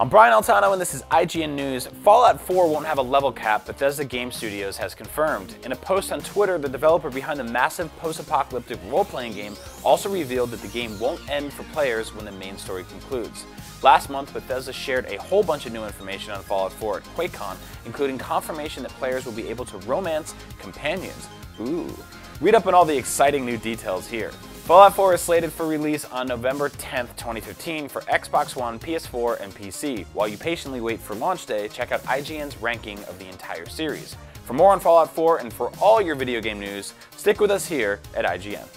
I'm Brian Altano and this is IGN News. Fallout 4 won't have a level cap, Bethesda Game Studios has confirmed. In a post on Twitter, the developer behind the massive post-apocalyptic role-playing game also revealed that the game won't end for players when the main story concludes. Last month, Bethesda shared a whole bunch of new information on Fallout 4 at QuakeCon, including confirmation that players will be able to romance companions. Ooh. Read up on all the exciting new details here. Fallout 4 is slated for release on November 10th, 2015 for Xbox One, PS4, and PC. While you patiently wait for launch day, check out IGN's ranking of the entire series. For more on Fallout 4 and for all your video game news, stick with us here at IGN.